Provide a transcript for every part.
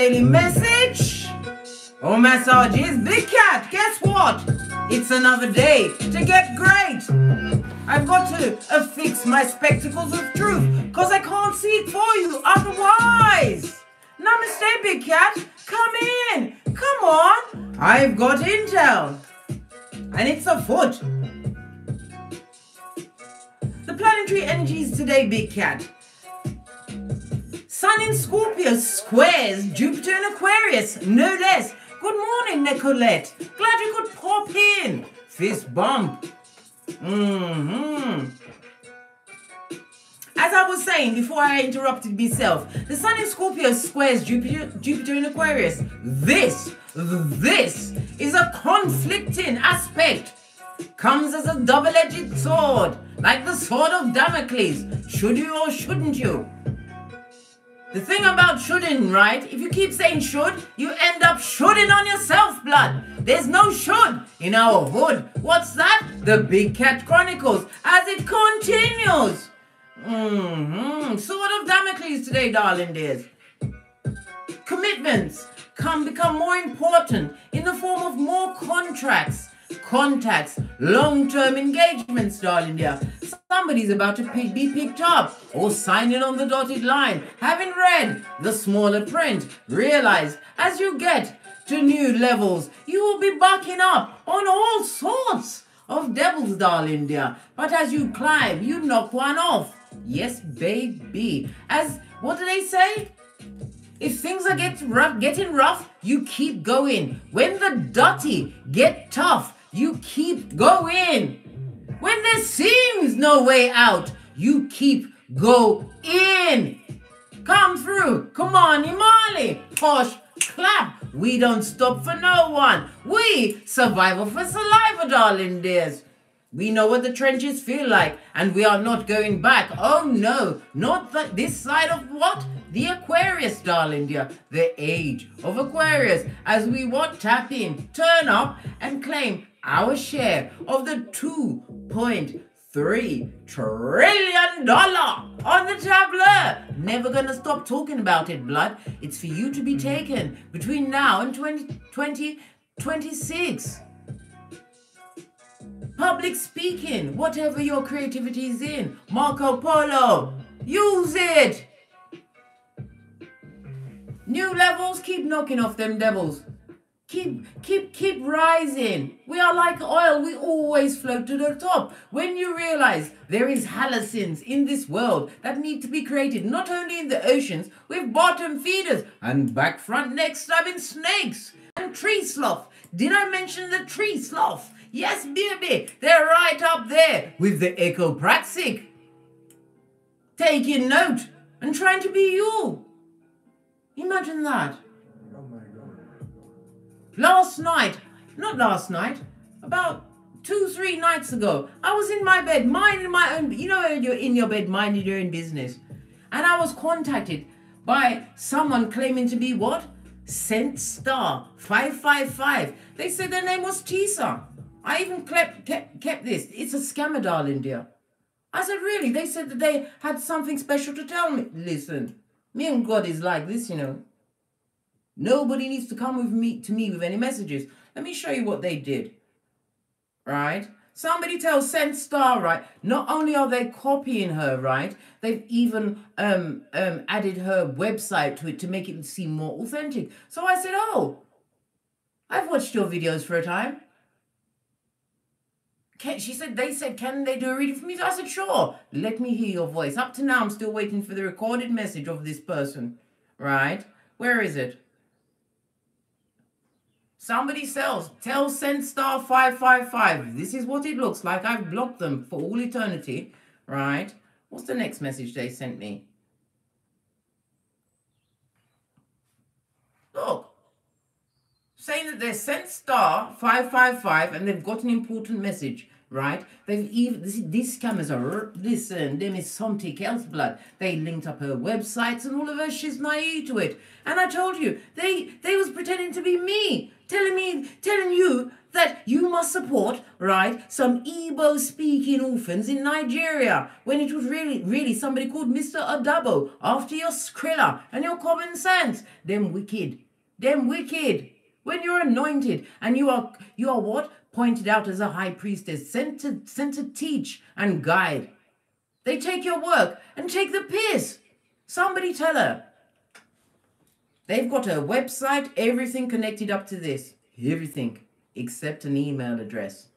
daily message oh, or massages. Big Cat, guess what? It's another day to get great. I've got to affix my spectacles of truth because I can't see it for you otherwise. Namaste, Big Cat. Come in. Come on. I've got intel. And it's afoot. The planetary energies today, Big Cat. Sun in Scorpio squares Jupiter in Aquarius, no less. Good morning, Nicolette. Glad you could pop in. Fist bump. Mm-hmm. As I was saying before I interrupted myself, the Sun in Scorpio squares Jupiter, Jupiter in Aquarius. This, this is a conflicting aspect. Comes as a double-edged sword, like the sword of Damocles. Should you or shouldn't you? The thing about shouldn't, right? If you keep saying should, you end up shoulding on yourself, blood. There's no should in our hood. What's that? The Big Cat Chronicles as it continues. Mm-hmm. Sword of Damocles today, darling dears. Commitments can become more important in the form of more contracts, contacts, long-term engagements, darling dear. Somebody's about to be picked up or signing on the dotted line. Having read the smaller print, realize as you get to new levels, you will be bucking up on all sorts of devils, darling dear. But as you climb, you knock one off. Yes, baby. As what do they say? If things are get rough, getting rough, you keep going. When the dirty get tough, you keep going. When there seems no way out, you keep going. Come through. Come on, Imali. Posh, clap. We don't stop for no one. We survival for saliva, darling dears. We know what the trenches feel like, and we are not going back. Oh no, not that this side of what? The Aquarius, darling dear. The age of Aquarius. As we what tap in, turn up, and claim our share of the 2.3 trillion dollar on the tableau. Never gonna stop talking about it, blood. It's for you to be taken between now and 2026. 20, Public speaking, whatever your creativity is in. Marco Polo, use it. New levels, keep knocking off them devils. Keep, keep, keep rising. We are like oil. We always float to the top. When you realize there is halcyons in this world that need to be created, not only in the oceans, with bottom feeders and back front neck stabbing snakes and tree sloth. Did I mention the tree sloth? Yes, baby, they're right up there with the echopraxic Taking note and trying to be you. Imagine that. Last night, not last night, about two, three nights ago, I was in my bed, minding my own, you know, you're in your bed, minding your own business. And I was contacted by someone claiming to be what? Sent Star 555. They said their name was Tisa. I even kept, kept, kept this. It's a scammer, darling dear. I said, really? They said that they had something special to tell me. Listen, me and God is like this, you know. Nobody needs to come with me to me with any messages. Let me show you what they did. Right? Somebody tells Send Star, right? Not only are they copying her, right? They've even um, um, added her website to it to make it seem more authentic. So I said, oh, I've watched your videos for a time. Can, she said, they said, can they do a reading for me? So I said, sure. Let me hear your voice. Up to now, I'm still waiting for the recorded message of this person. Right? Where is it? Somebody sells. Tell send star 555. This is what it looks like. I've blocked them for all eternity. Right? What's the next message they sent me? Look. Saying that they're sent star 555 and they've got an important message right? They've even these scammers are listen. Them is something else, blood. They linked up her websites and all of her. She's naive to it. And I told you they they was pretending to be me, telling me, telling you that you must support, right, some Igbo speaking orphans in Nigeria when it was really, really somebody called Mr. Adabo after your Skrilla and your common sense. Them wicked. Them wicked. When you're anointed and you are you are what? Pointed out as a high priestess, sent to sent to teach and guide. They take your work and take the piss. Somebody tell her. They've got a website, everything connected up to this. Everything except an email address.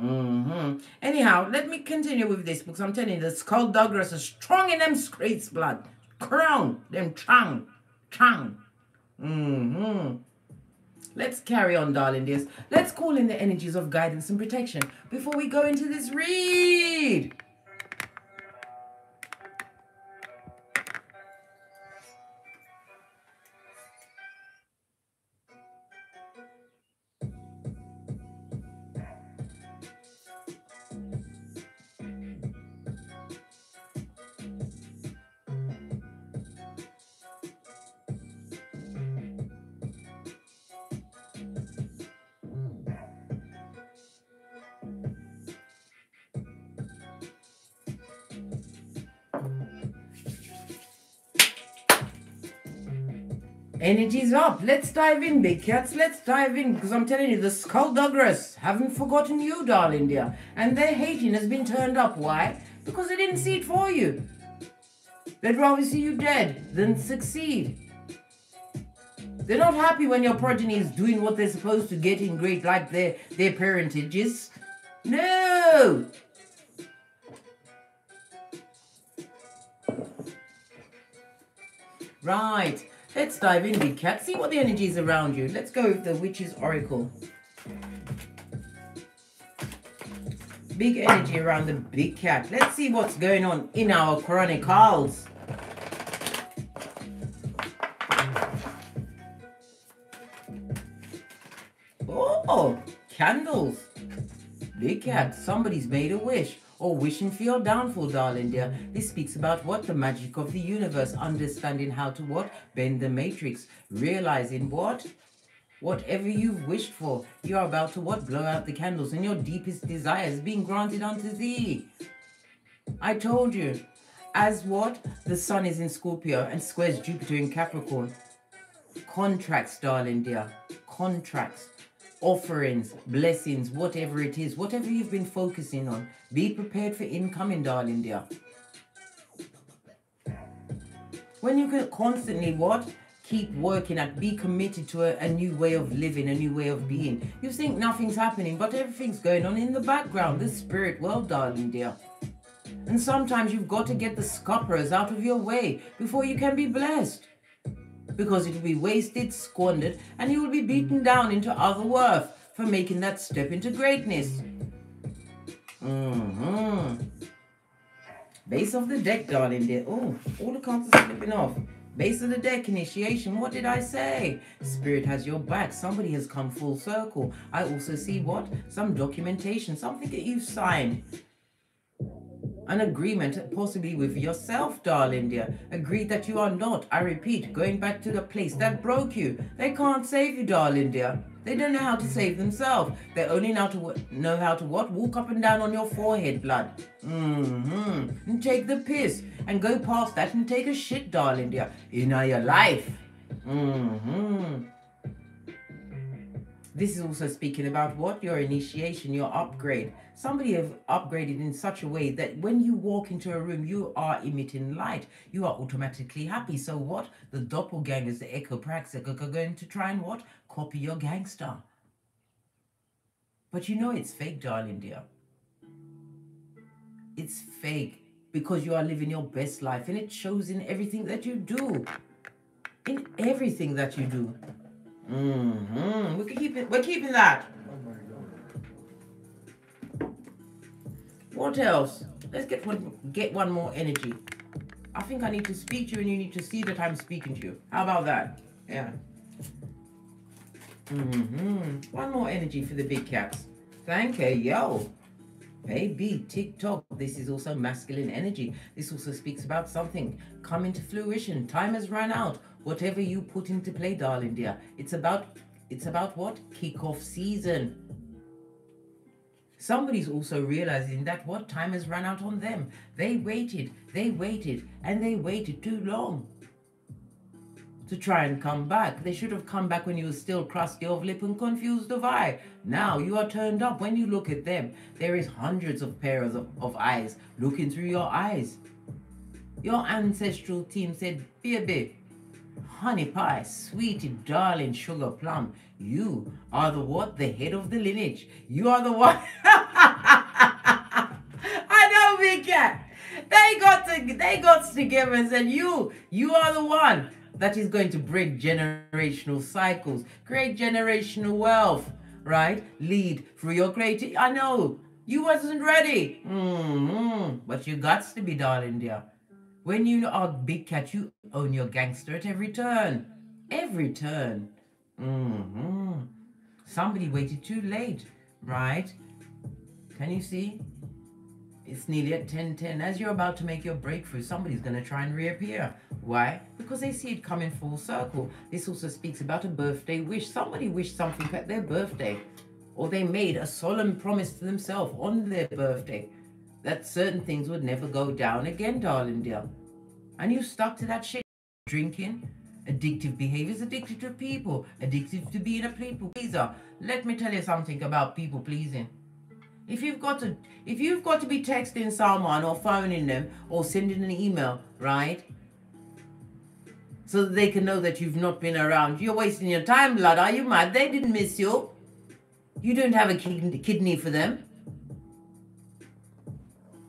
Mm-hmm. Anyhow, let me continue with this because I'm telling you, the Skullduggerous strong in them streets, blood. Crown, them chang, chang. Mm-hmm. Let's carry on, darling dears. Let's call in the energies of guidance and protection before we go into this read. Energy's up. Let's dive in, big cats. Let's dive in because I'm telling you, the Skullduggerous haven't forgotten you, darling dear. And their hating has been turned up. Why? Because they didn't see it for you. They'd rather see you dead than succeed. They're not happy when your progeny is doing what they're supposed to, get in great like their, their parentages. No! Right. Let's dive in, big cat. See what the energy is around you. Let's go with the Witch's Oracle. Big energy around the big cat. Let's see what's going on in our chronicles. Oh, candles. Big cat, somebody's made a wish or wishing for your downfall, darling dear. This speaks about what? The magic of the universe, understanding how to what? Bend the matrix, realizing what? Whatever you've wished for, you're about to what? Blow out the candles and your deepest desires being granted unto thee. I told you. As what? The sun is in Scorpio and squares Jupiter in Capricorn. Contracts, darling dear. Contracts offerings, blessings, whatever it is, whatever you've been focusing on, be prepared for incoming, darling dear. When you can constantly what? Keep working at, be committed to a, a new way of living, a new way of being. You think nothing's happening, but everything's going on in the background, the spirit world, darling dear. And sometimes you've got to get the scupperers out of your way before you can be blessed because it will be wasted, squandered, and you will be beaten down into other worth for making that step into greatness. Mm-hmm. Base of the deck, darling dear. Oh, all the cards are slipping off. Base of the deck, initiation. What did I say? Spirit has your back. Somebody has come full circle. I also see what? Some documentation, something that you've signed an agreement, possibly with yourself, darling dear. Agreed that you are not, I repeat, going back to the place that broke you. They can't save you, darling dear. They don't know how to save themselves. They only know, to, know how to what? Walk up and down on your forehead, blood. Mm-hmm. And take the piss. And go past that and take a shit, darling dear. In your life. Mm-hmm. This is also speaking about what? Your initiation, your upgrade. Somebody have upgraded in such a way that when you walk into a room, you are emitting light. You are automatically happy. So what? The doppelgangers, the echopraxic are going to try and what? Copy your gangster. But you know it's fake, darling dear. It's fake because you are living your best life and it shows in everything that you do. In everything that you do. Mm-hmm. We can keep it. We're keeping that. What else? Let's get one. Get one more energy. I think I need to speak to you, and you need to see that I'm speaking to you. How about that? Yeah. Mm-hmm. One more energy for the big cats. Thank you, yo. Baby, TikTok. This is also masculine energy. This also speaks about something coming to fruition. Time has run out whatever you put into play, darling dear. It's about it's about what? Kick-off season. Somebody's also realizing that what time has run out on them. They waited, they waited, and they waited too long to try and come back. They should have come back when you were still crusty of lip and confused of eye. Now you are turned up. When you look at them, there is hundreds of pairs of, of eyes looking through your eyes. Your ancestral team said, baby, honey pie, sweetie, darling, sugar plum. You are the what? The head of the lineage. You are the one. I know, big. They got to, they got together and said, you, you are the one that is going to break generational cycles, create generational wealth, right? Lead through your creativity. I know you wasn't ready, mm-hmm. but you got to be, darling dear. When you are big cat, you own your gangster at every turn, every turn. Mm-hmm. Somebody waited too late, right? Can you see? It's nearly at 10:10. As you're about to make your breakthrough, somebody's going to try and reappear. Why? Because they see it coming full circle. This also speaks about a birthday wish. Somebody wished something at their birthday, or they made a solemn promise to themselves on their birthday that certain things would never go down again, darling dear. And you stuck to that shit. Drinking, addictive behaviors, addicted to people, addicted to being a people pleaser. Let me tell you something about people pleasing. If you've got to if you've got to be texting someone or phoning them or sending an email, right? So that they can know that you've not been around. You're wasting your time, blood. Are you mad? They didn't miss you. You don't have a kidney for them.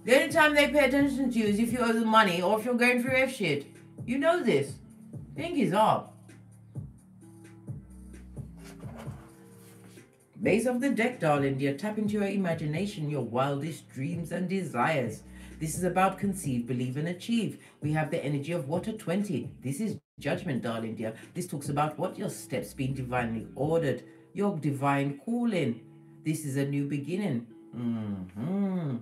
The only time they pay attention to you is if you owe them money or if you're going through F shit. You know this. Think is up. Base of the deck, darling dear. Tap into your imagination, your wildest dreams and desires. This is about conceive, believe, and achieve. We have the energy of water 20. This is judgment, darling dear. This talks about what your steps being divinely ordered, your divine calling. This is a new beginning. Mm-hmm.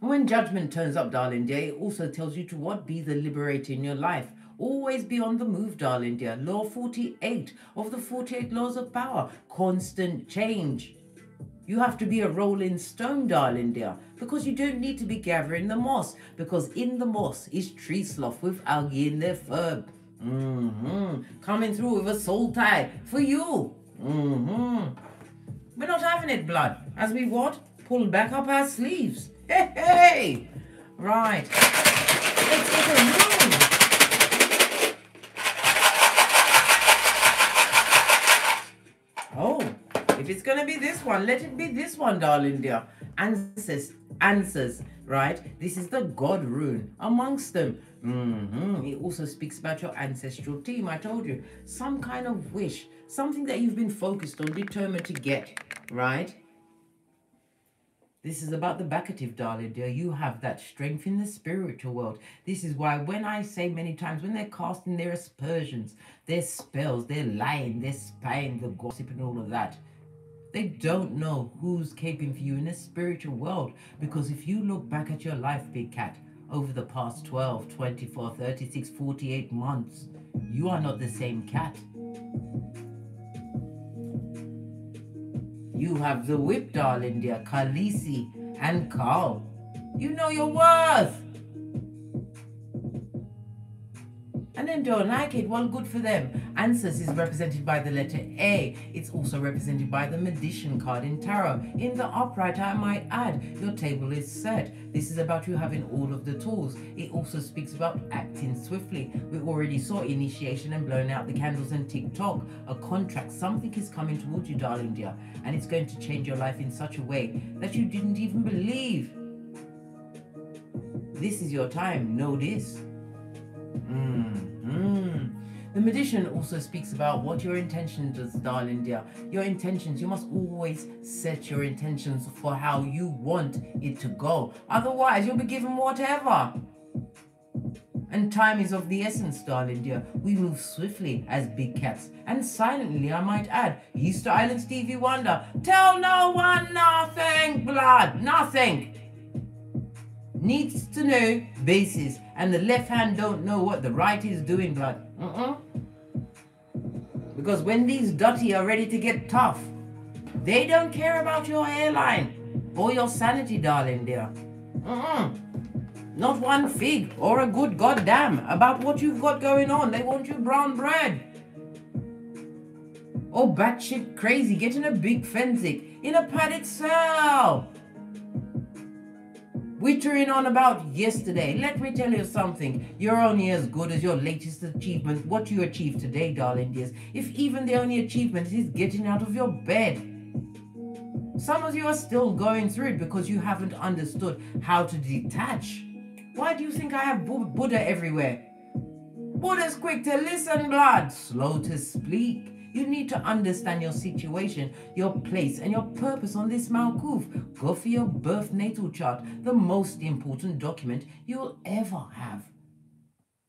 When judgment turns up, darling dear, it also tells you to what be the liberator in your life. Always be on the move, darling dear. Law 48 of the 48 laws of power. Constant change. You have to be a rolling stone, darling dear, because you don't need to be gathering the moss, because in the moss is tree sloth with algae in their fur. Mm-hmm. Coming through with a soul tie for you. Mm-hmm. We're not having it, blood. As we what? Pull back up our sleeves. Hey! Right. Let's get a room. Oh, if it's going to be this one, let it be this one, darling dear. Ansuz, Ansuz, right? This is the God rune amongst them. Mm-hmm. It also speaks about your ancestral team. I told you, some kind of wish, something that you've been focused on, determined to get, right? This is about the Bakativ, darling dear. You have that strength in the spiritual world. This is why when I say many times, when they're casting their aspersions, their spells, their lying, their spying, the gossip and all of that, they don't know who's caping for you in the spiritual world. Because if you look back at your life, big cat, over the past 12, 24, 36, 48 months, you are not the same cat. You have the whip, darling dear, Khaleesi and Khal. You know your worth. And then don't like it, well, good for them. Ansuz is represented by the letter A. It's also represented by the Magician card in Tarot. In the upright, I might add, your table is set. This is about you having all of the tools. It also speaks about acting swiftly. We already saw initiation and blowing out the candles and TikTok. A contract, something is coming towards you, darling dear, and it's going to change your life in such a way that you didn't even believe. This is your time, know this. Mm, mm. The magician also speaks about what your intentions is, darling dear. Your intentions, you must always set your intentions for how you want it to go. Otherwise, you'll be given whatever. And time is of the essence, darling dear. We move swiftly as big cats, and silently, I might add. Easter Island Stevie Wonder. Tell no one nothing, blood, nothing needs to know basis, and the left hand don't know what the right is doing, blood. Because when these dirty are ready to get tough, they don't care about your hairline. or your sanity, darling dear. Not one fig or a good goddamn about what you've got going on. They want you brown bread. Or batshit crazy, getting a big fensic in a padded cell. Wittering on about yesterday. Let me tell you something. You're only as good as your latest achievement, what you achieve today, darling dears. If even the only achievement is getting out of your bed. Some of you are still going through it because you haven't understood how to detach. Why do you think I have Buddha everywhere? Buddha's quick to listen, blood, slow to speak. You need to understand your situation, your place, and your purpose on this Malkuth. Go for your birth natal chart, the most important document you'll ever have.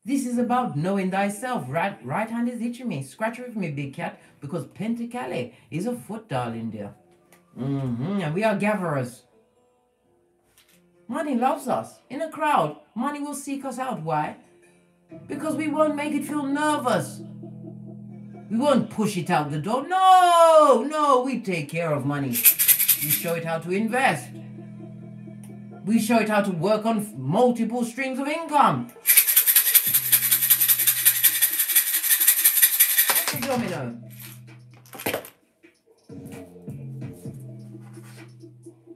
This is about knowing thyself. Right, right hand is itching me. Scratch with me, big cat, because Pentacle is a foot, darling dear. Mm-hmm. And we are gatherers. Money loves us. In a crowd, money will seek us out. Why? Because we won't make it feel nervous. We won't push it out the door. No, no, we take care of money. We show it how to invest. We show it how to work on multiple streams of income. domino.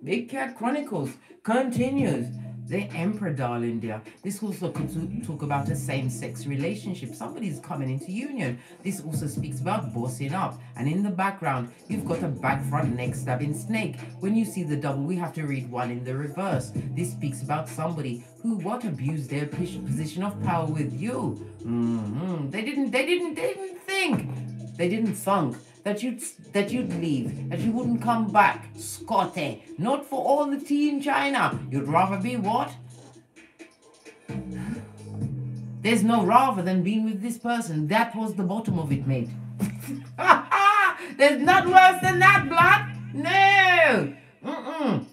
Big Cat Chronicles continues. The Emperor, darling dear. This also could talk about a same-sex relationship. Somebody's coming into union. This also speaks about bossing up. And in the background, you've got a back front neck stabbing snake. When you see the double, we have to read one in the reverse. This speaks about somebody who what abused their position of power with you. Mm -hmm. They didn't. They didn't. They didn't think. They didn't thunk that you'd that you'd leave, that you wouldn't come back, Scotty. Not for all the tea in China. You'd rather be what? There's no rather than being with this person. That was the bottom of it, mate. There's not worse than that, blood. No. Mm-mm.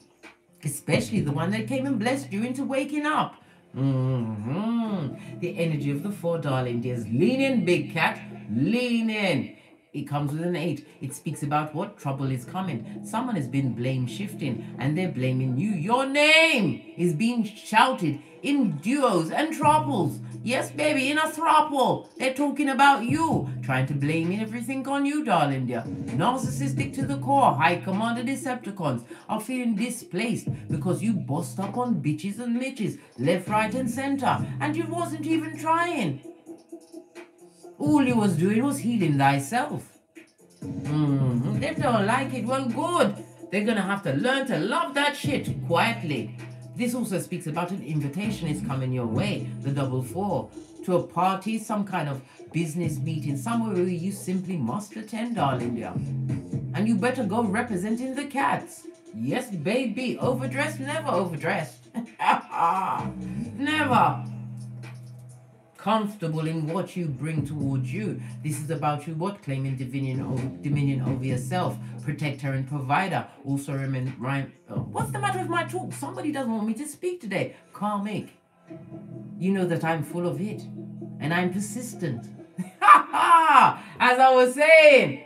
Especially the one that came and blessed you into waking up. Mm-hmm. The energy of the four darling dears. Lean in, big cat. Lean in. It comes with an eight. It speaks about what trouble is coming. Someone has been blame shifting and they're blaming you. Your name is being shouted in duos and troubles. Yes, baby, in a throuple. They're talking about you, trying to blame everything on you, darling dear. Narcissistic to the core, high commander Decepticons are feeling displaced because you bossed up on bitches and mitches, left, right, and center, and you wasn't even trying. All you was doing was healing thyself. Mm-hmm. They don't like it. Well, good. They're going to have to learn to love that shit quietly. This also speaks about an invitation is coming your way, the double four, to a party, some kind of business meeting, somewhere where you simply must attend, darling dear. And you better go representing the cats. Yes, baby. Overdressed, never overdressed. never comfortable in what you bring towards you. This is about you what? Claiming dominion over, dominion over yourself, protector and provider. Also remain right. Oh, what's the matter with my talk? Somebody doesn't want me to speak today. Karmic. You know that I'm full of it. And I'm persistent. As I was saying.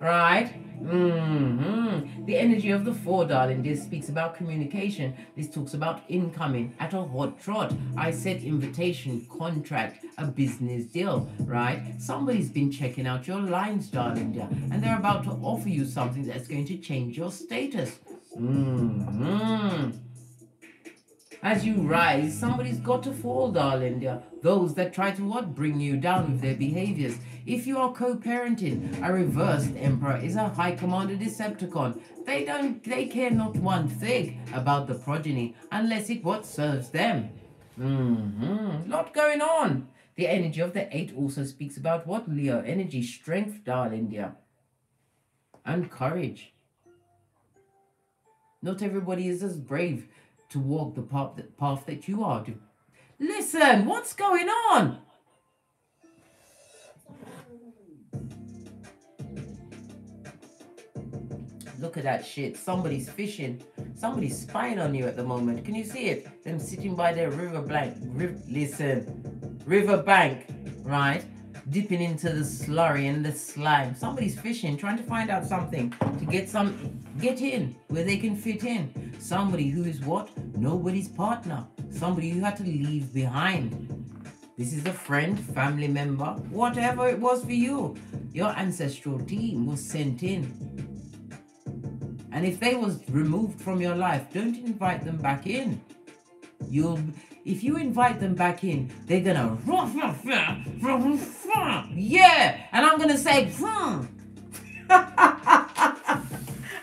Right? Mm-hmm. The energy of the four, darling. This speaks about communication. This talks about incoming at a hot trot. I said invitation, contract, a business deal, right? Somebody's been checking out your lines, darling, dear, and they're about to offer you something that's going to change your status. Mm-hmm. As you rise, somebody's got to fall, darling dear. Those that try to what? Bring you down with their behaviors. If you are co-parenting, a reversed emperor is a high commander Decepticon. They don't, they care not one thing about the progeny unless it what serves them. Mm-hmm. Lot going on. The energy of the eight also speaks about what, Leo? Energy, strength, darling dear. And courage. Not everybody is as brave to walk the path that, path that you are. To. Listen, what's going on? Look at that shit. Somebody's fishing. Somebody's spying on you at the moment. Can you see it? Them sitting by their river bank. Listen, river bank, right? dipping into the slurry and the slime. Somebody's fishing, trying to find out something to get some, get in where they can fit in. Somebody who is what? Nobody's partner. Somebody you had to leave behind. This is a friend, family member, whatever it was for you. Your ancestral team was sent in. And if they was removed from your life, don't invite them back in. You'll if you invite them back in, they're gonna yeah, and I'm gonna say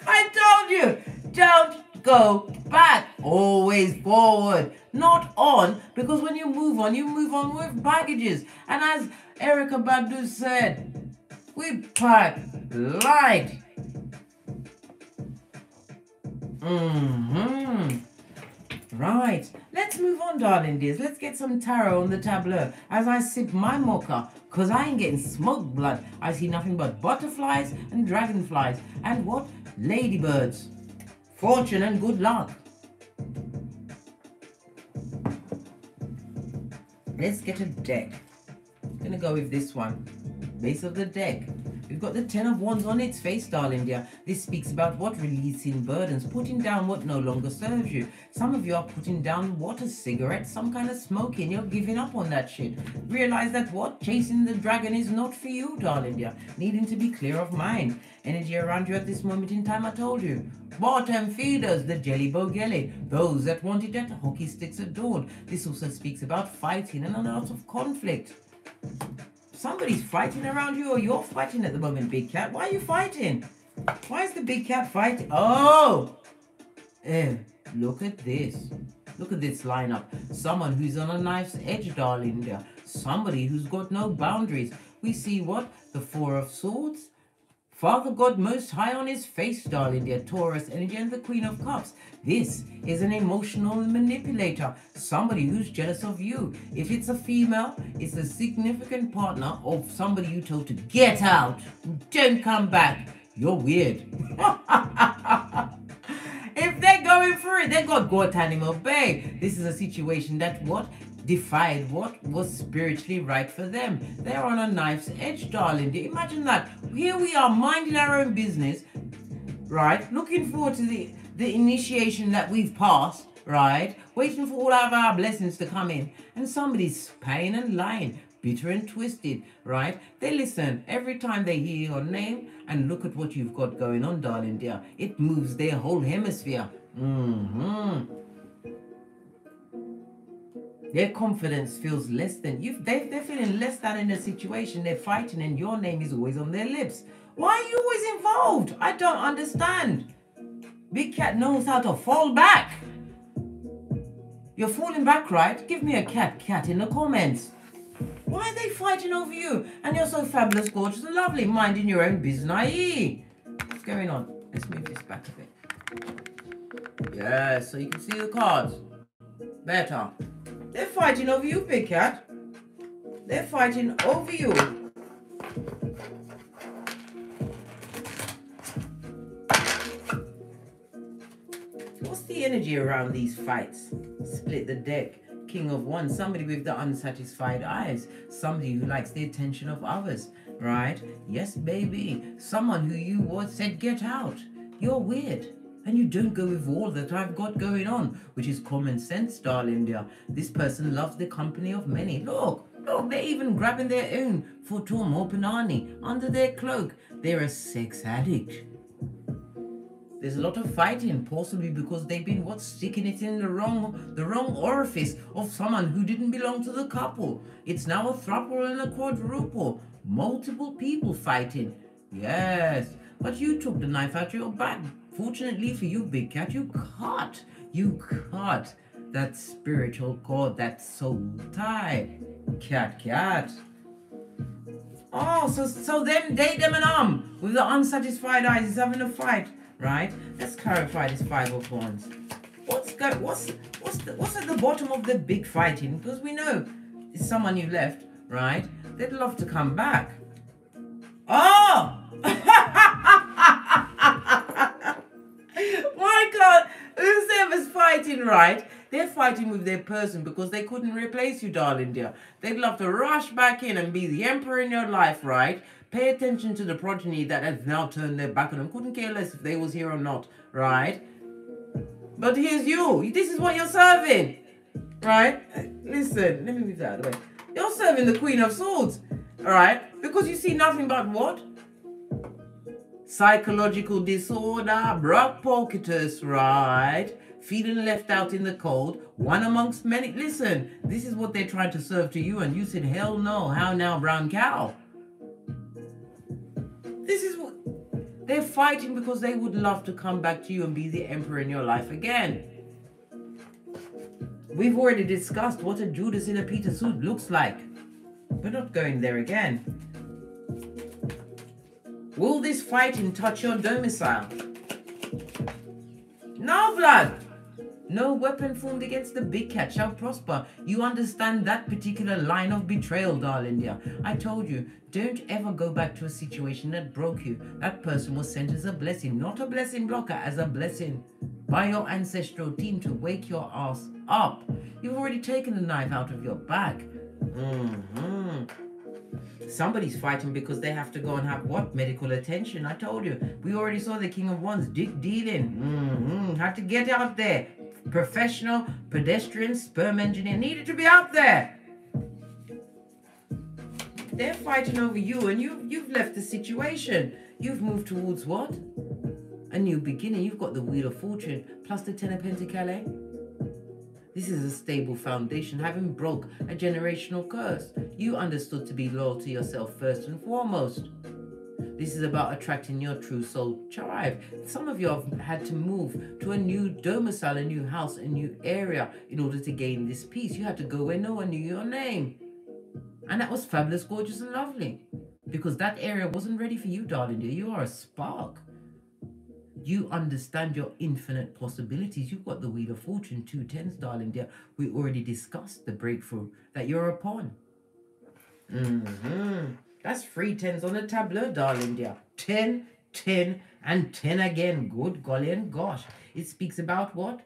I told you, don't go back, always forward, not on, because when you move on, you move on with baggages. And as Erykah Badu said, we pack light. Mm-hmm. Right, let's move on, darling dears. Let's get some tarot on the tableau as I sip my mocha, because I ain't getting smoke blood. I see nothing but butterflies and dragonflies. And what? Ladybirds. Fortune and good luck. Let's get a deck. I'm gonna go with this one. Base of the deck. We've got the Ten of Wands on its face, darling dear. This speaks about what? Releasing burdens, putting down what no longer serves you. Some of you are putting down what? A cigarette, some kind of smoking. You're giving up on that shit. Realize that what? Chasing the dragon is not for you, darling dear. Needing to be clear of mind. Energy around you at this moment in time, I told you. Bottom feeders, the jelly bogelly. Those that wanted that hockey sticks adored. This also speaks about fighting and a lot of conflict. Somebody's fighting around you or you're fighting at the moment, big cat. Why are you fighting? Why is the big cat fighting? Oh! Eh, look at this. Look at this lineup. Someone who's on a knife's edge, darling. Somebody who's got no boundaries. We see what? The Four of Swords, Father God most high on his face, darling, dear Taurus energy, and the Queen of Cups. This is an emotional manipulator, somebody who's jealous of you. If it's a female, it's a significant partner of somebody you told to get out, don't come back. You're weird. if they're going for it, they got Guantanamo Bay. This is a situation that what defied what was spiritually right for them. They're on a knife's edge, darling. Imagine that. Here we are minding our own business, right? Looking forward to the, the initiation that we've passed, right? Waiting for all of our blessings to come in. And somebody's paying and lying, bitter and twisted, right? They listen every time they hear your name and look at what you've got going on, darling dear. It moves their whole hemisphere. Mm-hmm their confidence feels less than you. They, they're feeling less than in a situation they're fighting, and your name is always on their lips. Why are you always involved? I don't understand. Big cat knows how to fall back. You're falling back, right? Give me a cat, cat in the comments. Why are they fighting over you? And you're so fabulous, gorgeous, and lovely, minding your own business. What's going on? Let's move this back a bit. Yeah, so you can see the cards. Better. They're fighting over you, Big Cat. They're fighting over you. What's the energy around these fights? Split the deck. King of Wands, somebody with the unsatisfied eyes, somebody who likes the attention of others, right? Yes, baby. Someone who you once said, get out. You're weird and you don't go with all that I've got going on, which is common sense, darling dear. This person loves the company of many. Look, look, they're even grabbing their own for Tom or Panani under their cloak. They're a sex addict. There's a lot of fighting, possibly because they've been what sticking it in the wrong the wrong orifice of someone who didn't belong to the couple. It's now a thruple and a quadruple. Multiple people fighting. Yes, but you took the knife out of your back Fortunately for you, Big Cat, you caught, you caught that spiritual cord, that soul tie. Cat, cat. Oh, so so them, they, them, and um, with the unsatisfied eyes is having a fight, right? Let's clarify this five of wands. What's go, what's what's the, what's at the bottom of the big fighting? Because we know it's someone you left, right? They'd love to come back. Oh! Fighting right, They're fighting with their person because they couldn't replace you, darling dear. They'd love to rush back in and be the emperor in your life, right? Pay attention to the progeny that has now turned their back on them. Couldn't care less if they was here or not, right? But here's you. This is what you're serving, right? Listen, let me move that out of the way. You're serving the Queen of Swords, all right? Because you see nothing but what? Psychological disorder, Brock Porcitus, right? Feeling left out in the cold, one amongst many. Listen, this is what they're trying to serve to you, and you said, hell no, how now, brown cow? This is what they're fighting because they would love to come back to you and be the emperor in your life again. We've already discussed what a Judas in a Peter suit looks like. We're not going there again. Will this fighting touch your domicile? No, blood. No weapon formed against the big cat shall prosper. You understand that particular line of betrayal, darling dear. I told you, don't ever go back to a situation that broke you. That person was sent as a blessing, not a blessing blocker, as a blessing by your ancestral team to wake your ass up. You've already taken the knife out of your back. Mm-hmm. Somebody's fighting because they have to go and have what? Medical attention. I told you. We already saw the King of Wands dick dealing. Mm-hmm. Had to get out there. Professional, pedestrian, sperm engineer needed to be out there. They're fighting over you and you, you've left the situation. You've moved towards what? A new beginning. You've got the Wheel of Fortune plus the Ten of Pentacles. This is a stable foundation, having broke a generational curse. You understood to be loyal to yourself first and foremost. This is about attracting your true soul tribe. Some of you have had to move to a new domicile, a new house, a new area in order to gain this peace. You had to go where no one knew your name. And that was fabulous, gorgeous, and lovely. Because that area wasn't ready for you, darling dear. You are a spark. You understand your infinite possibilities. You've got the Wheel of Fortune, two tens, darling dear. We already discussed the breakthrough that you're upon. Mm-hmm. That's three tens on the tableau, darling dear. Ten, ten, and ten again. Good golly and gosh. It speaks about what?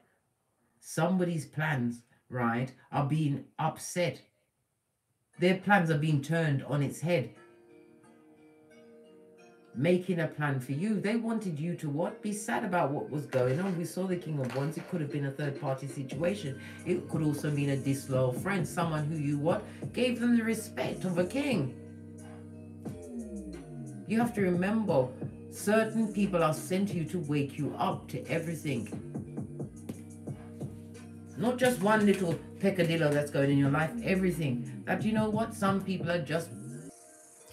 Somebody's plans, right, are being upset. Their plans are being turned on its head making a plan for you. They wanted you to what? Be sad about what was going on. We saw the King of Wands. It could have been a third party situation. It could also mean a disloyal friend, someone who you what? Gave them the respect of a king. You have to remember, certain people are sent to you to wake you up to everything. Not just one little peccadillo that's going in your life, everything. That you know what? Some people are just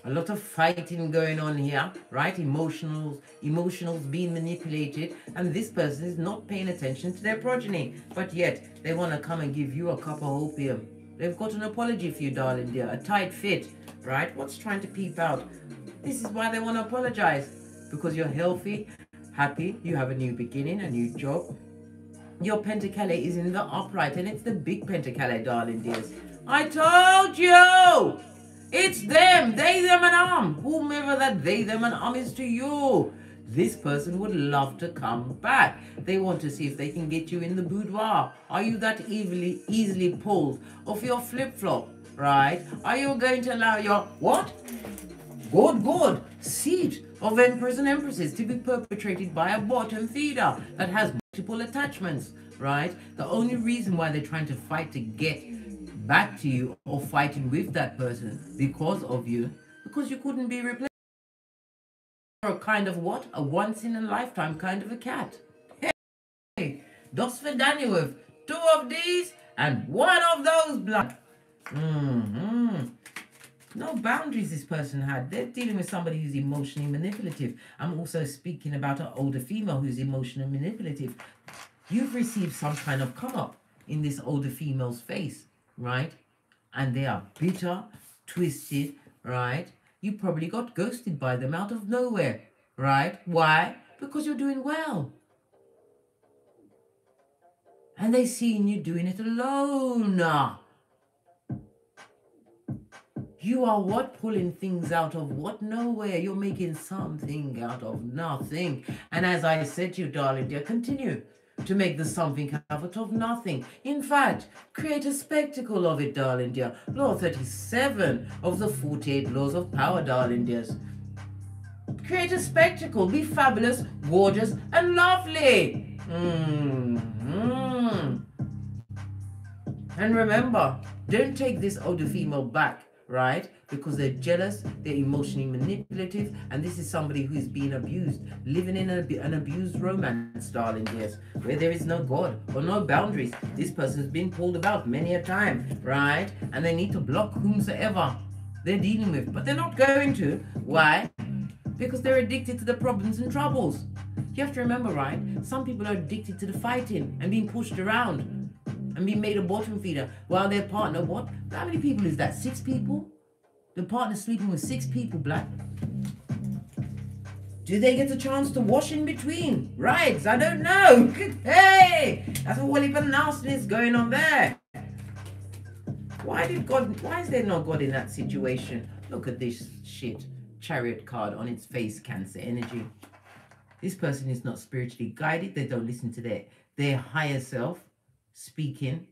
a lot of fighting going on here, right? Emotionals, emotionals being manipulated, and this person is not paying attention to their progeny. But yet, they want to come and give you a cup of opium. They've got an apology for you, darling dear, a tight fit, right? What's trying to peep out? This is why they want to apologize. Because you're healthy, happy, you have a new beginning, a new job. Your pentacle is in the upright, and it's the big pentacle, darling dears. I told you! It's them, they, them, and um. Whomever that they, them, and um is to you. This person would love to come back. They want to see if they can get you in the boudoir. Are you that easily, easily pulled off your flip flop? Right? Are you going to allow your what? Good, good seat of emperors and empresses to be perpetrated by a bottom feeder that has multiple attachments? Right? The only reason why they're trying to fight to get back to you or fighting with that person because of you, because you couldn't be replaced. You're a kind of what? A once in a lifetime kind of a cat. Hey, dos for Daniel two of these and one of those blood. Mm-hmm. No boundaries this person had. They're dealing with somebody who's emotionally manipulative. I'm also speaking about an older female who's emotionally manipulative. You've received some kind of come up in this older female's face right? And they are bitter, twisted, right? You probably got ghosted by them out of nowhere, right? Why? Because you're doing well. And they seen you doing it alone. You are what? Pulling things out of what? Nowhere. You're making something out of nothing. And as I said to you, darling dear, continue to make the something out of nothing. In fact, create a spectacle of it, darling dear. Law 37 of the 48 laws of power, darling dears. Create a spectacle. Be fabulous, gorgeous, and lovely. Mm-hmm. And remember, don't take this older female back, right? Because they're jealous, they're emotionally manipulative, and this is somebody who's been abused, living in a, an abused romance, darling, yes, where there is no God or no boundaries. This person's been pulled about many a time, right? And they need to block whomsoever they're dealing with, but they're not going to. Why? Because they're addicted to the problems and troubles. You have to remember, right? Some people are addicted to the fighting and being pushed around and be made a bottom feeder while their partner, what? How many people is that? Six people? The partner sleeping with six people, black. Do they get a chance to wash in between? Right, I don't know. Hey, that's a whole heap nastiness going on there. Why did God, why is there no God in that situation? Look at this shit. Chariot card on its face, cancer energy. This person is not spiritually guided. They don't listen to their, their higher self speaking.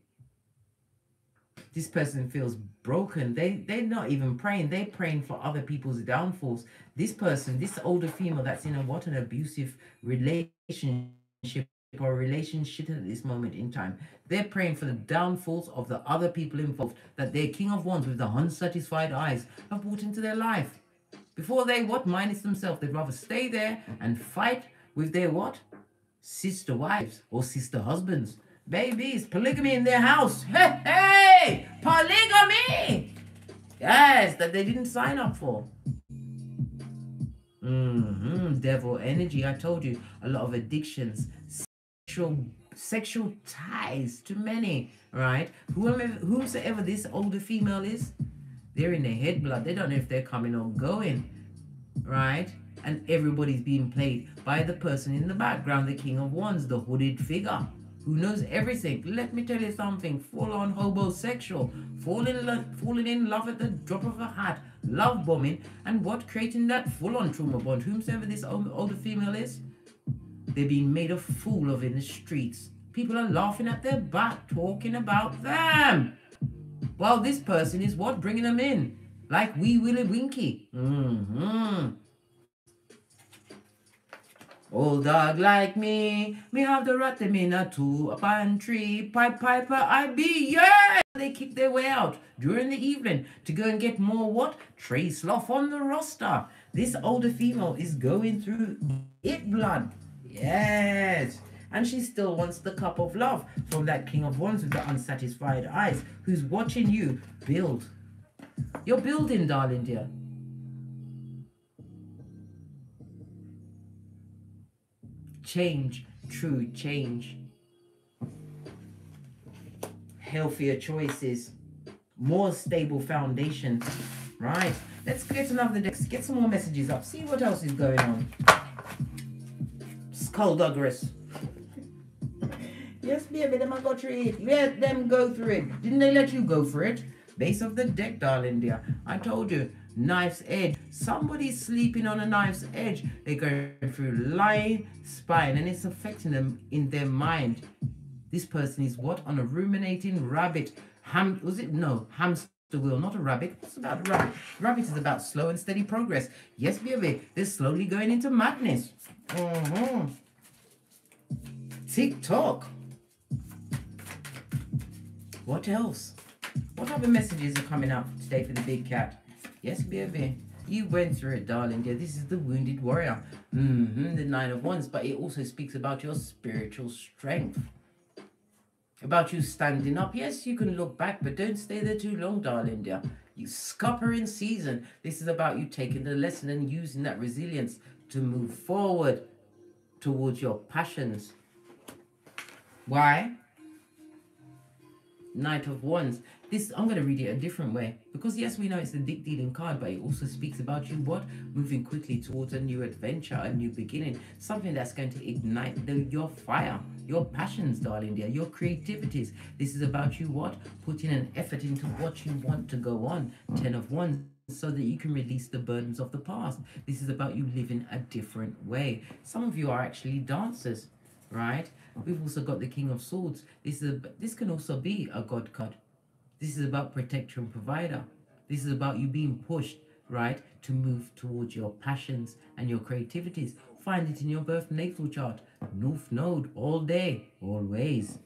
This person feels broken. They they're not even praying. They're praying for other people's downfalls. This person this older female that's in a what an abusive relationship or relationship at this moment in time they're praying for the downfalls of the other people involved that their king of wands with the unsatisfied eyes have brought into their life. Before they what minus themselves they'd rather stay there and fight with their what sister wives or sister husbands babies, polygamy in their house. Hey, hey, polygamy. Yes, that they didn't sign up for. Mm-hmm. Devil energy. I told you a lot of addictions, sexual sexual ties to many. Right? Whoever, whosoever this older female is, they're in their head blood. They don't know if they're coming or going. Right? And everybody's being played by the person in the background, the King of Wands, the hooded figure who knows everything. Let me tell you something. Full on homosexual, falling in, love, falling in love at the drop of a hat, love bombing, and what creating that full on trauma bond. Whomsoever this older female is, they're being made a fool of in the streets. People are laughing at their back, talking about them. While this person is what? Bringing them in. Like wee Willie winky. Mm-hmm. Old dog like me, me have the rat them in a two a pantry. Pipe piper I be, yeah! They kick their way out during the evening to go and get more what? Trey sloth on the roster. This older female is going through it blood. Yes. And she still wants the cup of love from that king of wands with the unsatisfied eyes who's watching you build. You're building, darling dear. Change, true change, healthier choices, more stable foundations. Right. Let's get another deck. Get some more messages up. See what else is going on. Skullduggerous. yes, baby, them I go through it. Let them go through it. Didn't they let you go for it? Base of the deck, darling dear. I told you knife's edge. Somebody's sleeping on a knife's edge. They're going through lying, spine, and it's affecting them in their mind. This person is what? On a ruminating rabbit. Ham was it? No, hamster wheel, not a rabbit. What's about a rabbit? Rabbit is about slow and steady progress. Yes, baby, they're slowly going into madness. Mm-hmm. Tick tock. What else? What other messages are coming up today for the big cat? Yes, baby. You went through it, darling. Yeah, this is the wounded warrior. Mm-hmm, the nine of wands, but it also speaks about your spiritual strength. About you standing up. Yes, you can look back, but don't stay there too long, darling dear. You scupper in season. This is about you taking the lesson and using that resilience to move forward towards your passions. Why? Knight of Wands this I'm going to read it a different way because yes, we know it's a dick dealing card, but it also speaks about you what moving quickly towards a new adventure, a new beginning, something that's going to ignite the, your fire, your passions, darling dear, your creativities. This is about you what putting an effort into what you want to go on. Ten of Wands so that you can release the burdens of the past. This is about you living a different way. Some of you are actually dancers right? We've also got the King of Swords. This is a, this can also be a God card. This is about protector and provider. This is about you being pushed, right, to move towards your passions and your creativities. Find it in your birth natal chart. North Node all day, always.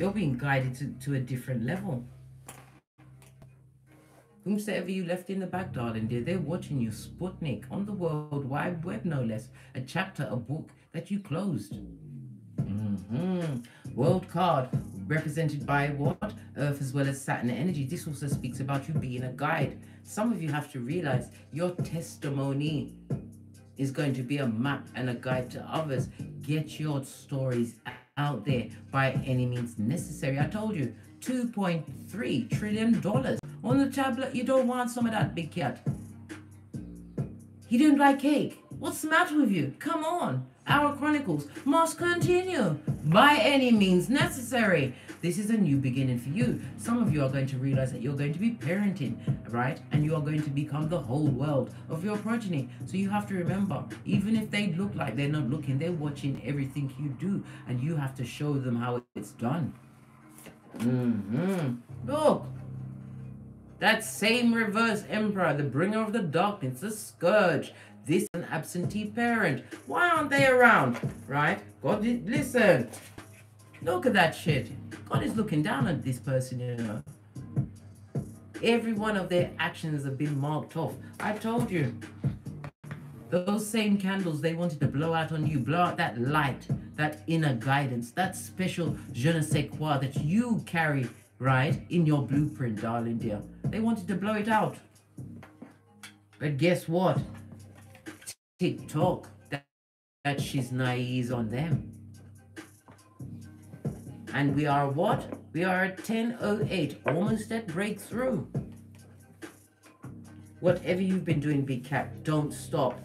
You're being guided to, to a different level. Whomsoever you left in the back, darling dear, they're watching you. Sputnik on the World Wide Web, no less. A chapter, a book that you closed. Mm-hmm. World card represented by what? Earth as well as Saturn energy. This also speaks about you being a guide. Some of you have to realize your testimony is going to be a map and a guide to others. Get your stories out there by any means necessary. I told you, $2.3 trillion on the tablet. You don't want some of that, big cat. You don't like cake. What's the matter with you? Come on. Our chronicles must continue by any means necessary. This is a new beginning for you. Some of you are going to realize that you're going to be parenting, right? And you are going to become the whole world of your progeny. So you have to remember, even if they look like they're not looking, they're watching everything you do. And you have to show them how it's done. Mm-hmm. Look, that same reverse emperor, the bringer of the darkness, the scourge, this an absentee parent. Why aren't they around? Right? God, listen. Look at that shit. God is looking down at this person, you know. Every one of their actions have been marked off. I told you. Those same candles they wanted to blow out on you, blow out that light, that inner guidance, that special je ne sais quoi that you carry, right, in your blueprint, darling dear. They wanted to blow it out. But guess what? TikTok, that, that she's naive on them. And we are what? We are at 10.08, almost at breakthrough. Whatever you've been doing, Big Cat, don't stop.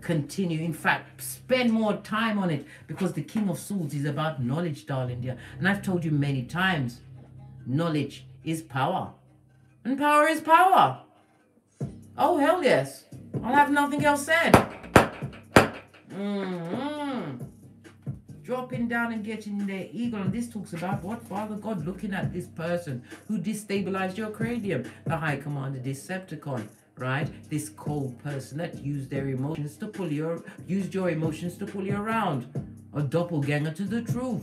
Continue. In fact, spend more time on it because the King of Swords is about knowledge, darling dear. And I've told you many times, knowledge is power. And power is power. Oh, hell yes. I'll have nothing else said. Mm-hmm dropping down and getting their eagle. And this talks about what Father God looking at this person who destabilized your cranium, the High Commander Decepticon. Right, this cold person that used their emotions to pull you, used your emotions to pull you around, a doppelganger to the truth.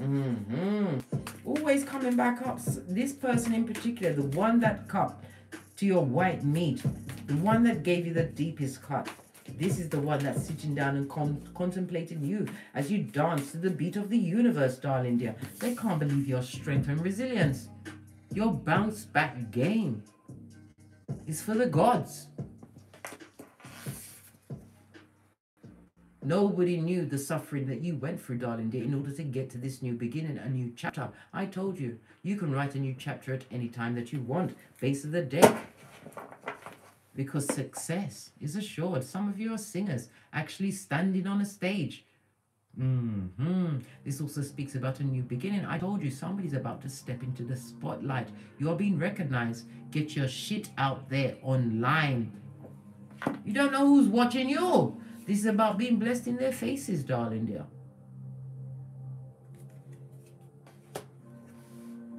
Mm-hmm. Always coming back up. This person in particular, the one that cut to your white meat, the one that gave you the deepest cut, this is the one that's sitting down and con- contemplating you as you dance to the beat of the universe, darling dear. They can't believe your strength and resilience. Your bounce back game is for the gods. Nobody knew the suffering that you went through, darling dear, in order to get to this new beginning, a new chapter. I told you, you can write a new chapter at any time that you want. Face of the deck because success is assured. Some of you are singers actually standing on a stage. Mm-hmm. This also speaks about a new beginning. I told you somebody's about to step into the spotlight. You are being recognized. Get your shit out there online. You don't know who's watching you. This is about being blessed in their faces, darling dear.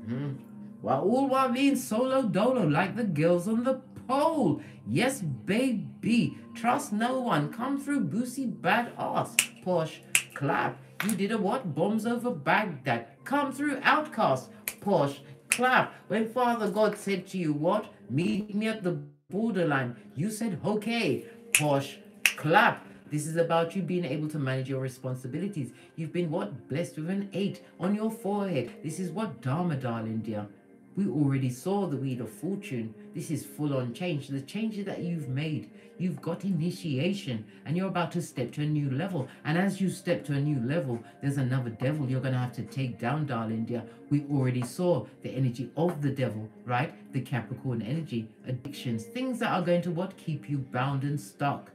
Mm. While all while being solo dolo like the girls on the pole. Yes, baby. Trust no one. Come through Boosie Badazz. Porsche. Clap. You did a what? Bombs over Baghdad. Come through OutKast. Porsche. Clap. When Father God said to you, what? Meet me at the borderline. You said, okay. Porsche. Clap. This is about you being able to manage your responsibilities. You've been what? Blessed with an eight on your forehead. This is what Dharma, darling dear. We already saw the Wheel of Fortune. This is full on change. The changes that you've made, you've got initiation and you're about to step to a new level. And as you step to a new level, there's another devil you're going to have to take down, darling dear. We already saw the energy of the devil, right? The Capricorn energy, addictions, things that are going to what? Keep you bound and stuck.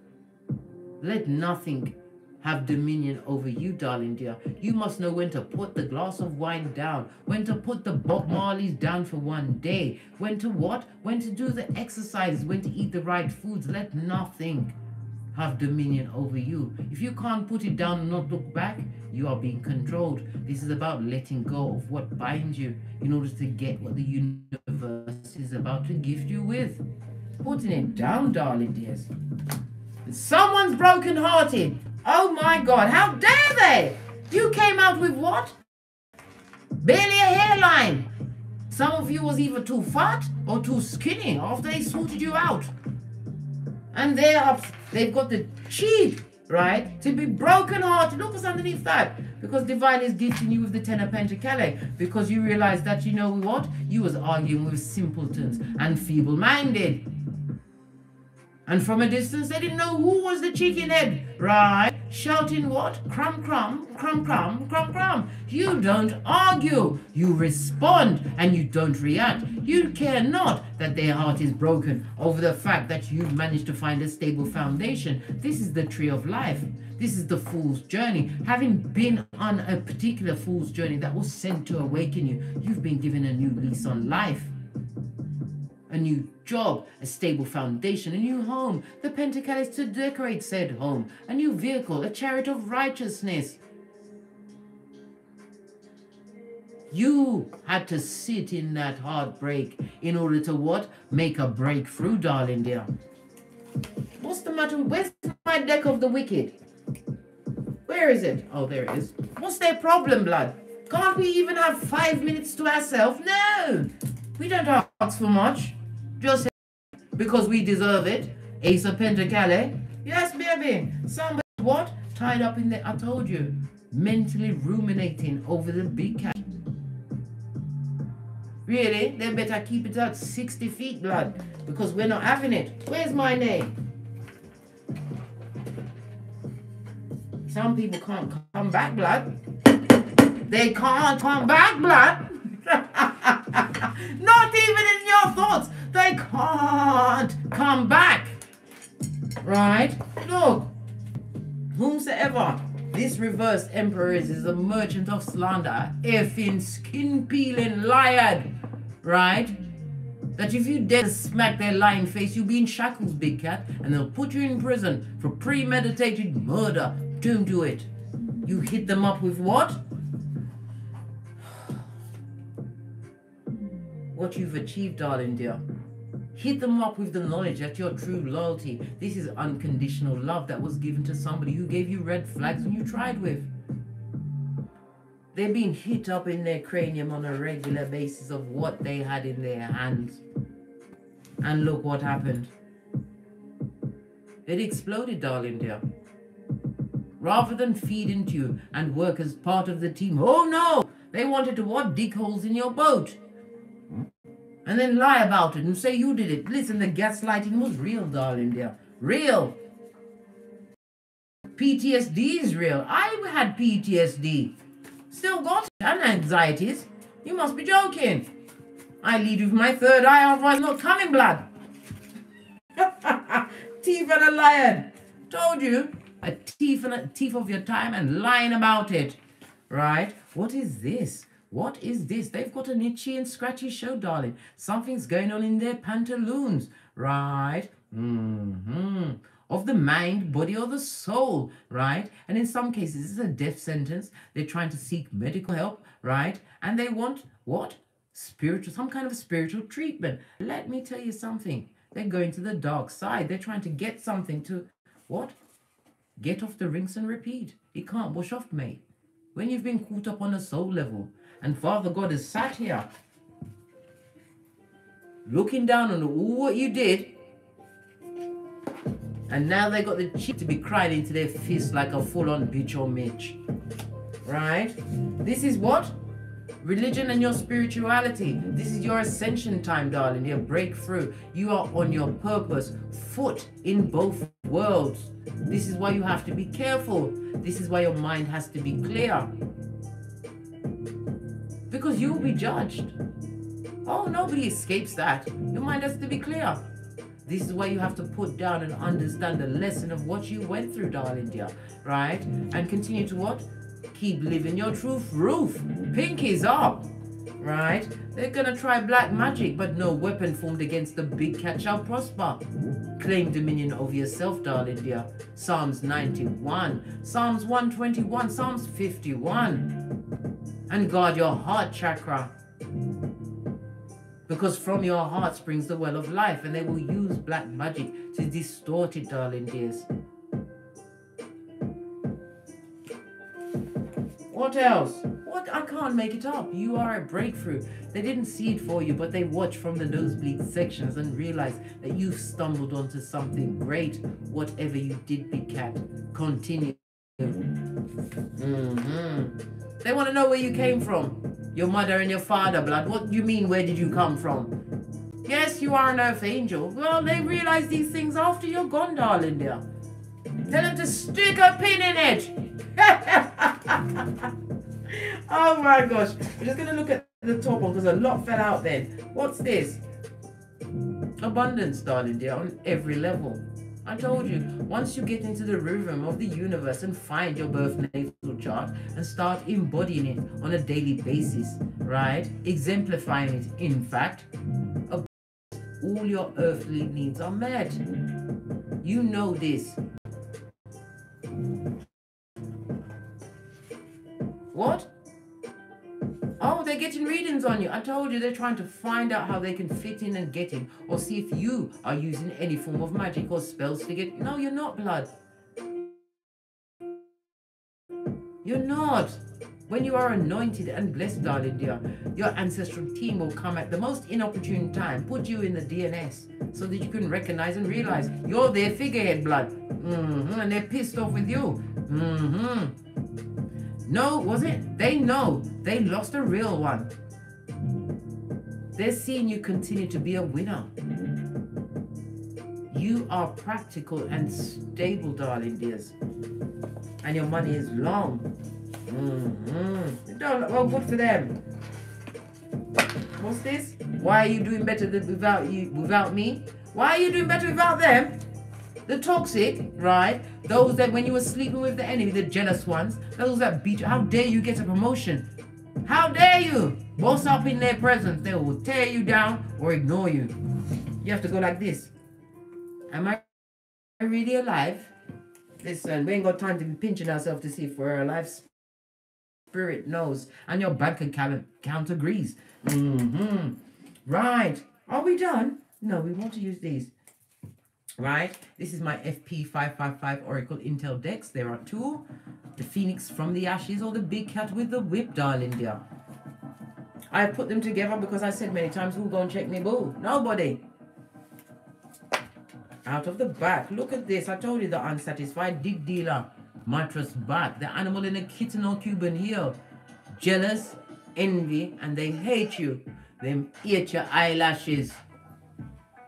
Let nothing have dominion over you, darling dear. You must know when to put the glass of wine down, when to put the Bob Marleys down for one day, when to what? When to do the exercises, when to eat the right foods. Let nothing have dominion over you. If you can't put it down and not look back, you are being controlled. This is about letting go of what binds you in order to get what the universe is about to gift you with. Putting it down, darling dears. Someone's broken hearted. Oh my God, how dare they? You came out with what? Barely a hairline. Some of you was either too fat or too skinny after they sorted you out. And they're up, they've got the cheek, right, to be broken hearted. Look what's underneath that. Because divine is gifting you with the ten of pentacles. Because you realize that you know what? You was arguing with simpletons and feeble-minded. And from a distance, they didn't know who was the chicken head, right? Shouting what? Crumb, crumb, crumb, crumb, crumb, crumb. You don't argue. You respond and you don't react. You care not that their heart is broken over the fact that you've managed to find a stable foundation. This is the tree of life. This is the fool's journey. Having been on a particular fool's journey that was sent to awaken you, you've been given a new lease on life a new job, a stable foundation, a new home, the pentacles to decorate said home, a new vehicle, a chariot of righteousness. You had to sit in that heartbreak in order to what? Make a breakthrough, darling dear. What's the matter? Where's my deck of the wicked? Where is it? Oh, there it is. What's their problem, blood? Can't we even have five minutes to ourselves? No! We don't ask for much. Just because we deserve it. Ace of Pentacles. Yes, baby. Somebody, what? Tied up in there. I told you. Mentally ruminating over the big cat. Really? They better keep it at 60 feet, blood. Because we're not having it. Where's my name? Some people can't come back, blood. They can't come back, blood. Not even in your thoughts. They can't come back. Right? Look. Whomsoever this reverse emperor is, is a merchant of slander, effing skin peeling liar. Right? That if you dare smack their lying face, you'll be in shackles, big cat, and they'll put you in prison for premeditated murder. Don't do it. You hit them up with what? what you've achieved, darling dear. Hit them up with the knowledge that your true loyalty, this is unconditional love that was given to somebody who gave you red flags when you tried with. They're being hit up in their cranium on a regular basis of what they had in their hands. And look what happened. It exploded, darling dear. Rather than feed into you and work as part of the team. Oh no! They wanted to what? Dig holes in your boat and then lie about it and say you did it. Listen, the gaslighting was real, darling dear. Real. PTSD is real. I had PTSD. Still got it. And anxieties. You must be joking. I lead with my third eye, otherwise not coming blood. teeth and a lion. Told you. A thief and a thief of your time and lying about it. Right? What is this? What is this? They've got an itchy and scratchy show, darling. Something's going on in their pantaloons, right? Mm-hmm. Of the mind, body, or the soul, right? And in some cases, is a death sentence. They're trying to seek medical help, right? And they want what? Spiritual, some kind of spiritual treatment. Let me tell you something. They're going to the dark side. They're trying to get something to what? Get off the rinse and repeat. It can't wash off, mate. When you've been caught up on a soul level, and Father God has sat here looking down on all what you did. And now they got the cheek to be crying into their fists like a full-on bitch or Mitch. Right? This is what? Religion and your spirituality. This is your ascension time, darling. Your breakthrough. You are on your purpose. Foot in both worlds. This is why you have to be careful. This is why your mind has to be clear because you will be judged. Oh, nobody escapes that. Your mind has to be clear. This is why you have to put down and understand the lesson of what you went through, darling dear, right? And continue to what? Keep living your truth roof. Pinkies up, right? They're gonna try black magic, but no weapon formed against the big cat shall prosper. Claim dominion over yourself, darling dear. Psalms 91, Psalms 121, Psalms 51. And guard your heart chakra because from your heart springs the well of life, and they will use black magic to distort it, darling dears. What else? What? I can't make it up. You are a breakthrough. They didn't see it for you, but they watched from the nosebleed sections and realized that you've stumbled onto something great. Whatever you did, big cat, continue. Mm-hmm. They want to know where you came from. Your mother and your father, blood. What do you mean, where did you come from? Yes, you are an earth angel. Well, they realize these things after you're gone, darling dear. Tell them to stick a pin in it. oh my gosh. We're just going to look at the top one because a lot fell out then. What's this? Abundance, darling dear, on every level. I told you, once you get into the rhythm of the universe and find your birth natal chart and start embodying it on a daily basis, right? Exemplifying it, in fact, all your earthly needs are met. You know this. What? Oh, they're getting readings on you. I told you they're trying to find out how they can fit in and get in, or see if you are using any form of magic or spells to get. No, you're not, blood. You're not. When you are anointed and blessed, darling dear, your ancestral team will come at the most inopportune time, put you in the DNS so that you can recognize and realize you're their figurehead, blood. Mm-hmm. And they're pissed off with you. Mm-hmm. No, was it? They know. They lost a real one. They're seeing you continue to be a winner. You are practical and stable, darling dears. And your money is long. Mm-hmm. Well, good for them. What's this? Why are you doing better than without you without me? Why are you doing better without them? The toxic, right? Those that when you were sleeping with the enemy, the jealous ones, those that beat you. How dare you get a promotion? How dare you? Boss up in their presence. They will tear you down or ignore you. You have to go like this. Am I really alive? Listen, we ain't got time to be pinching ourselves to see if we're alive. Spirit knows. And your bank account, account agrees. Mm-hmm. Right. Are we done? No, we want to use these right? This is my FP555 Oracle Intel Decks. There are two. The Phoenix from the Ashes or the Big Cat with the Whip, darling dear. I put them together because I said many times, who go and check me boo? Nobody. Out of the back. Look at this. I told you the unsatisfied dig dealer. Mattress back. The animal in a kitten or Cuban heel. Jealous, envy, and they hate you. They eat your eyelashes.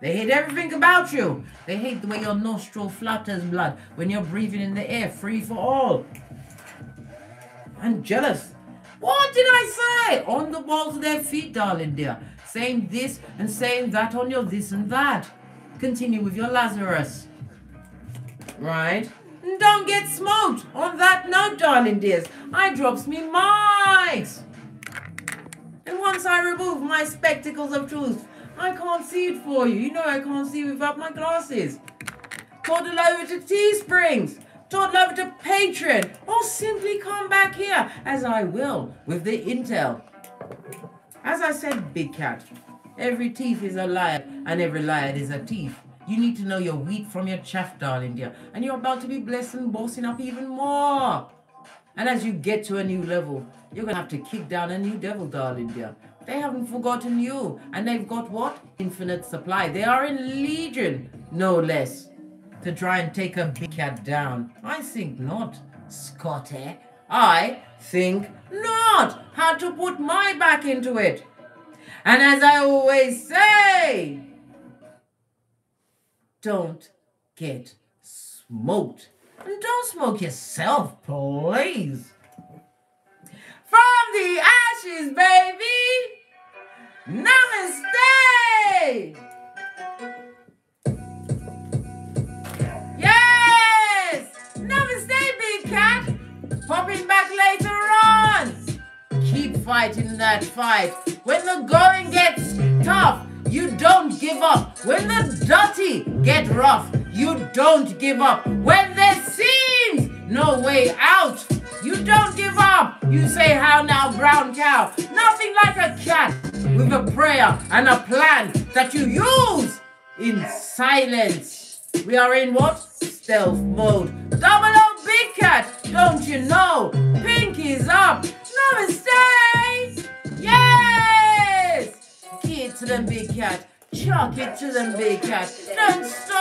They hate everything about you. They hate the way your nostril flutters blood when you're breathing in the air free for all. And jealous. What did I say? On the balls of their feet, darling dear. Saying this and saying that on your this and that. Continue with your Lazarus. Right? And don't get smoked. On that note, darling dears, I drops me mics. And once I remove my spectacles of truth, I can't see it for you. You know I can't see without my glasses. Toddle over to Teesprings. Toddle over to Patreon. Or simply come back here, as I will, with the intel. As I said, Big Cat, every thief is a liar, and every liar is a thief. You need to know your wheat from your chaff, darling dear. And you're about to be blessed and bossing up even more. And as you get to a new level, you're going to have to kick down a new devil, darling dear. They haven't forgotten you. And they've got what? Infinite supply. They are in legion, no less, to try and take a big cat down. I think not, Scotty. Eh? I think not. Had to put my back into it. And as I always say, don't get smoked. And don't smoke yourself, please from the ashes, baby. Namaste. Yes. Namaste, big cat. Popping back later on. Keep fighting that fight. When the going gets tough, you don't give up. When the dirty get rough, you don't give up. When there seems no way out, you don't give up. You say, How now, brown cow? Nothing like a cat with a prayer and a plan that you use in silence. We are in what? Stealth mode. Double O Big Cat, don't you know? Pink is up. Namaste. Yes. Give it to them, Big Cat. Chuck it to them, Big Cat. Don't stop.